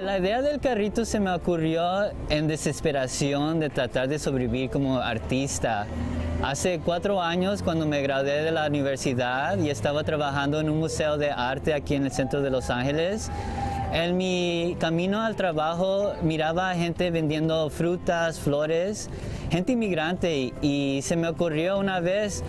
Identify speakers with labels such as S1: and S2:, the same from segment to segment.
S1: La idea del carrito se me ocurrió en desesperación de tratar de sobrevivir como artista. Hace cuatro años, cuando me gradué de la universidad y estaba trabajando en un museo de arte aquí en el centro de Los Ángeles, en mi camino al trabajo miraba a gente vendiendo frutas, flores, gente inmigrante y se me ocurrió una vez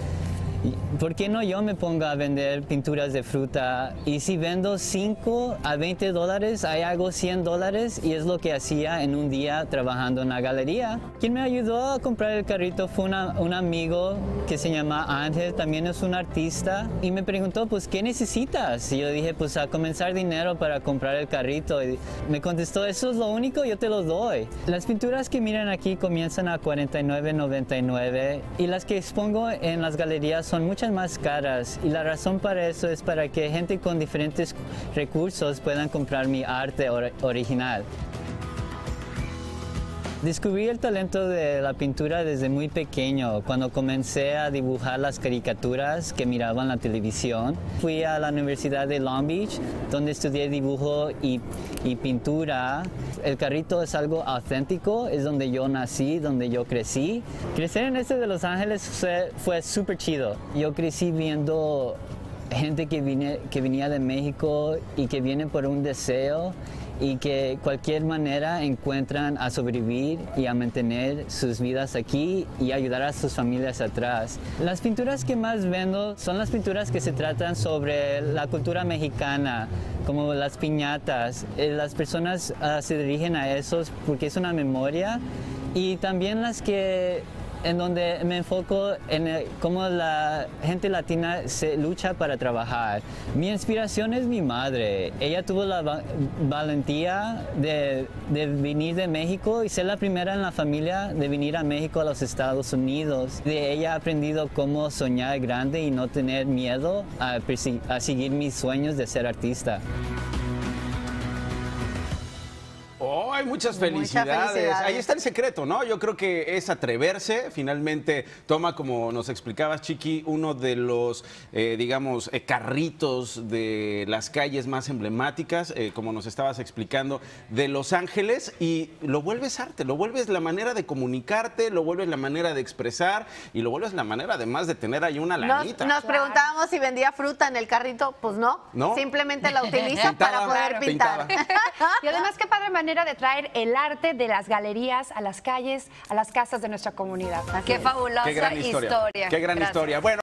S1: ¿Por qué no yo me pongo a vender pinturas de fruta? Y si vendo 5 a 20 dólares, ahí hago 100 dólares y es lo que hacía en un día trabajando en la galería. Quien me ayudó a comprar el carrito fue un amigo que se llama Ángel, también es un artista, y me preguntó, pues, ¿qué necesitas? Y yo dije, pues, a comenzar dinero para comprar el carrito. Y me contestó, eso es lo único, yo te lo doy. Las pinturas que miran aquí comienzan a 49.99 y las que expongo en las galerías son muchas más caras y la razón para eso es para que gente con diferentes recursos puedan comprar mi arte original. Descubrí el talento de la pintura desde muy pequeño, cuando comencé a dibujar las caricaturas que miraba en la televisión. Fui a la Universidad de Long Beach, donde estudié dibujo y, pintura. El carrito es algo auténtico, es donde yo nací, donde yo crecí. Crecer en este de Los Ángeles fue, fue súper chido. Yo crecí viendo gente que, que venía de México y que viene por un deseo y que cualquier manera encuentran a sobrevivir y a mantener sus vidas aquí y ayudar a sus familias atrás. Las pinturas que más vendo son las pinturas que se tratan sobre la cultura mexicana, como las piñatas. Eh, las personas ah, se dirigen a esos porque es una memoria y también las que en donde me enfoco en cómo la gente latina se lucha para trabajar. Mi inspiración es mi madre. Ella tuvo la valentía de, venir de México y ser la primera en la familia de venir a México a los Estados Unidos. De ella he aprendido cómo soñar grande y no tener miedo a, a seguir mis sueños de ser artista
S2: hay muchas felicidades. Ahí está el secreto, ¿no? Yo creo que es atreverse. Finalmente toma, como nos explicabas, Chiqui, uno de los, eh, digamos, eh, carritos de las calles más emblemáticas, eh, como nos estabas explicando, de Los Ángeles y lo vuelves arte, lo vuelves la manera de comunicarte, lo vuelves la manera de expresar y lo vuelves la manera además de tener ahí una lanita.
S3: Nos, preguntábamos si vendía fruta en el carrito, pues no. ¿No? Simplemente la utiliza para poder pintar.
S4: y además, qué padre manera de traer el arte de las galerías a las calles, a las casas de nuestra comunidad.
S3: Qué fabulosa historia.
S2: Qué gran historia. Bueno.